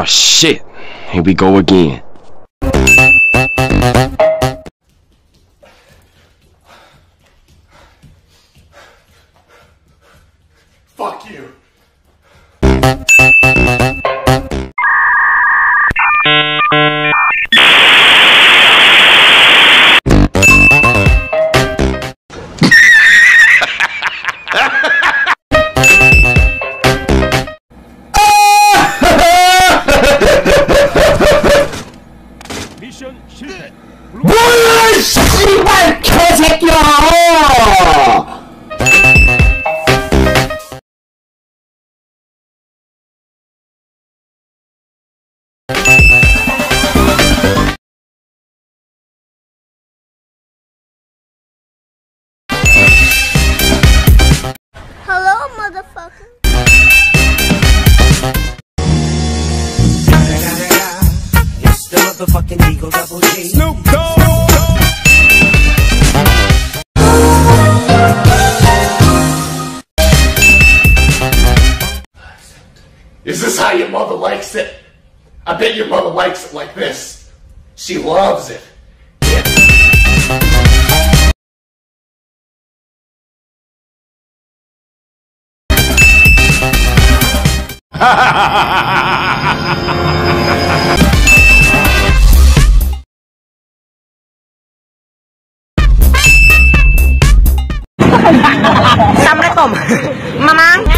Ah, shit. Here we go again. Fuck you. 씨발 개새끼야 Hello, motherfucker. It's the motherfucking Eagle Double G. Snoop Dogg. Is this how your mother likes it? I bet your mother likes it like this. She loves it.